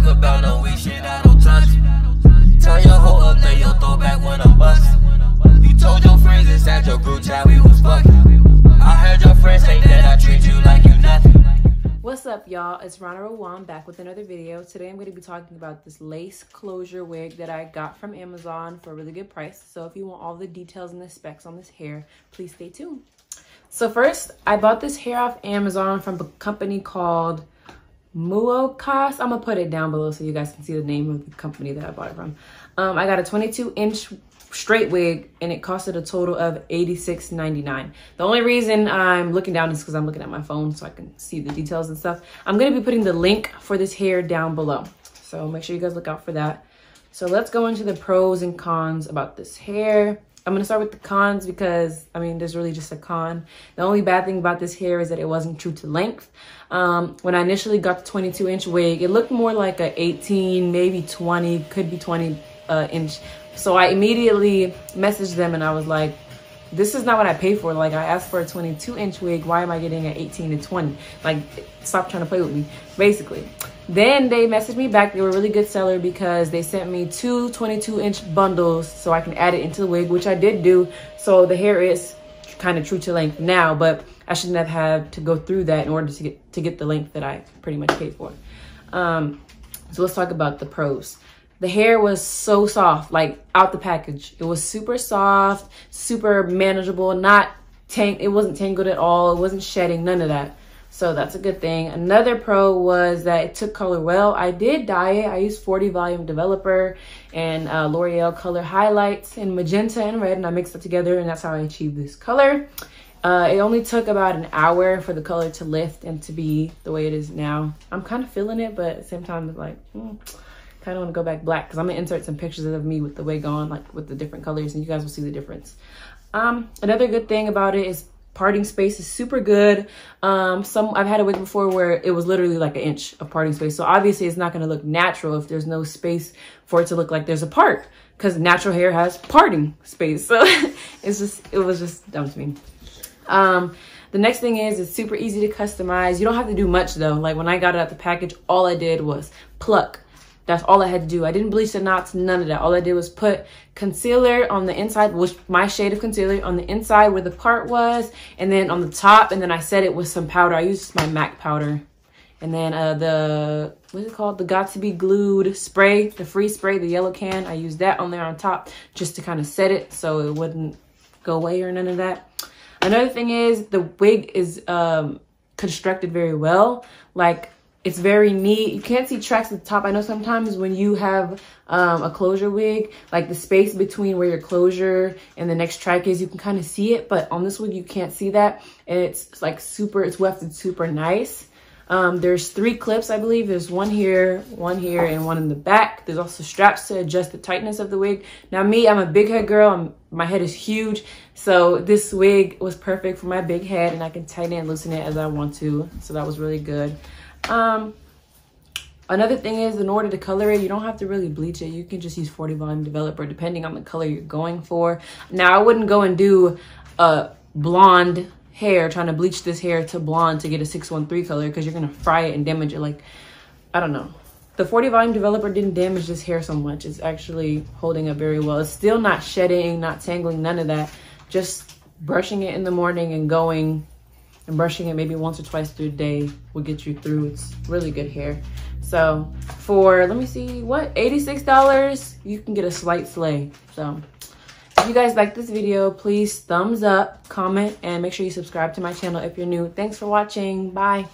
talk about no weak shit, I don't touch it. Turn your hoe up, then you'll throw back when I'm bustin'. You told your friends inside your group chat we was fucking. I heard your friends say that I treat you like you nothing. What's up, y'all? It's Rana Rowan back with another video. Today I'm going to be talking about this lace closure wig that I got from Amazon for a really good price. So if you want all the details and the specs on this hair, please stay tuned. So first, I bought this hair off Amazon from a company called Muokass. I'm to put it down below so you guys can see the name of the company that I bought it from. Um, I got a 22 inch straight wig and it costed a total of $86.99. The only reason I'm looking down is because I'm looking at my phone so I can see the details and stuff. I'm to be putting the link for this hair down below. So make sure you guys look out for that. So let's go into the pros and cons about this hair. I'm to start with the cons because, I mean, there's really just a con. The only bad thing about this hair is that it wasn't true to length. Um, when I initially got the 22 inch wig, it looked more like a 18, maybe 20, could be 20 uh, inch so I immediately messaged them and I was like, this is not what I paid for. Like I asked for a 22 inch wig. Why am I getting an 18 to 20? Like stop trying to play with me, basically. Then they messaged me back. They were a really good seller because they sent me two 22 inch bundles so I can add it into the wig, which I did do. So the hair is kind of true to length now, but I shouldn't have had to go through that in order to get to get the length that I pretty much paid for. Um, so let's talk about the pros. The hair was so soft, like out the package. It was super soft, super manageable, not tang it wasn't tangled at all. It wasn't shedding, none of that. So that's a good thing. Another pro was that it took color well. I did dye it. I used 40 volume developer and uh, L'Oreal color highlights in magenta and red and I mixed it together and that's how I achieved this color. Uh, it only took about an hour for the color to lift and to be the way it is now. I'm kind of feeling it, but at the same time, it's like, mm kind of want to go back black because I'm gonna insert some pictures of me with the wig on, like with the different colors, and you guys will see the difference. Um, another good thing about it is parting space is super good. Um, some I've had a wig before where it was literally like an inch of parting space. So obviously it's not gonna look natural if there's no space for it to look like there's a part because natural hair has parting space. So it's just, it was just dumb to me. Um, the next thing is it's super easy to customize. You don't have to do much though. Like when I got it out the package, all I did was pluck that's all I had to do. I didn't bleach the knots, none of that. All I did was put concealer on the inside, which my shade of concealer on the inside where the part was, and then on the top, and then I set it with some powder. I used my MAC powder. And then uh, the, what's it called? The Got To Be Glued spray, the free spray, the yellow can. I used that on there on top just to kind of set it so it wouldn't go away or none of that. Another thing is the wig is um, constructed very well. Like it's very neat. You can't see tracks at the top. I know sometimes when you have um, a closure wig, like the space between where your closure and the next track is, you can kind of see it. But on this wig, you can't see that. And it's like super, it's wefted super nice. Um, there's three clips, I believe. There's one here, one here, and one in the back. There's also straps to adjust the tightness of the wig. Now me, I'm a big head girl. I'm, my head is huge. So this wig was perfect for my big head and I can tighten and loosen it as I want to. So that was really good. Um, another thing is in order to color it, you don't have to really bleach it. You can just use 40 volume developer depending on the color you're going for. Now, I wouldn't go and do a blonde hair, trying to bleach this hair to blonde to get a 613 color because you're going to fry it and damage it. Like, I don't know. The 40 volume developer didn't damage this hair so much. It's actually holding up very well. It's still not shedding, not tangling, none of that. Just brushing it in the morning and going and brushing it maybe once or twice through the day will get you through. It's really good hair. So for, let me see, what, $86, you can get a slight slay. So if you guys like this video, please thumbs up, comment, and make sure you subscribe to my channel if you're new. Thanks for watching. Bye.